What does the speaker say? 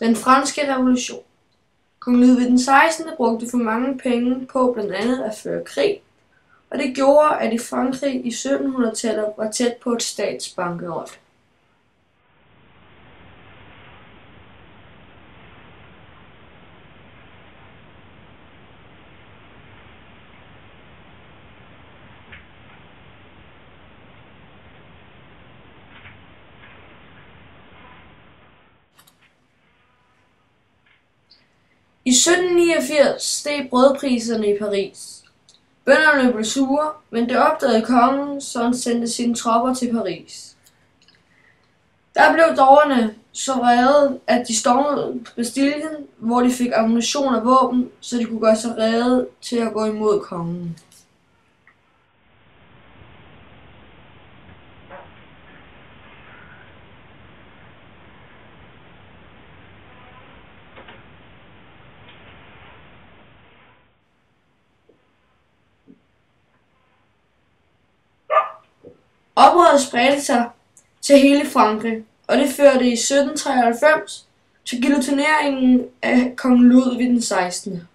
Den franske revolution. Kong Ludvig den 16. brugte for mange penge på blandt andet at føre krig, og det gjorde, at i Frankrig i 1700-tallet var tæt på et statsbankerot. I 1789 steg brødpriserne i Paris. Bønderne blev sure, men det opdagede kongen, så han sendte sine tropper til Paris. Der blev dårerne så vrede, at de stormede Bastillen, hvor de fik ammunition og våben, så de kunne gøre sig rede til at gå imod kongen. Oprøret spredte sig til hele Frankrig, og det førte i 1793 til guillotineringen af kong Ludvig den 16